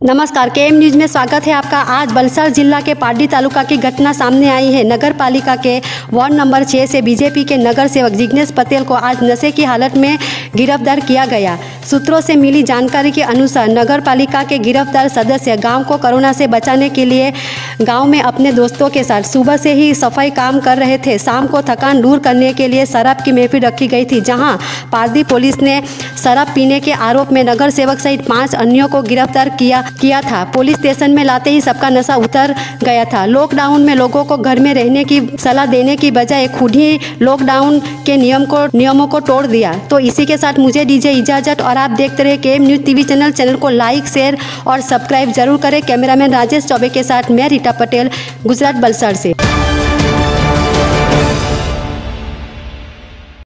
नमस्कार के M news में स्वागत है आपका। आज बलसाड़ जिला के पाडी तालुका की घटना सामने आई है। नगर पालिका के वार्ड नंबर छः से बीजेपी के नगर सेवक जिग्नेश पटेल को आज नशे की हालत में गिरफ़्तार किया गया। सूत्रों से मिली जानकारी के अनुसार नगर पालिका के गिरफ़्तार सदस्य गाँव को कोरोना से बचाने के लिए गाँव में अपने दोस्तों के साथ सुबह से ही सफ़ाई काम कर रहे थे। शाम को थकान दूर करने के लिए शराब की महफिल रखी गई थी, जहाँ पारदी पुलिस ने शराब पीने के आरोप में नगर सेवक सहित पाँच अन्यों को गिरफ़्तार किया किया था। पुलिस स्टेशन में लाते ही सबका नशा उतर गया था। लॉकडाउन में लोगों को घर में रहने की सलाह देने की बजाय खुद ही लॉकडाउन के नियम को, नियमों को तोड़ दिया। तो इसी के साथ मुझे दीजिए इजाज़त और आप देखते रहे के न्यूज़ टीवी चैनल। चैनल को लाइक, शेयर और सब्सक्राइब ज़रूर करें। कैमरामैन राजेश चौबे के साथ मैं रीटा पटेल, गुजरात बलसर से।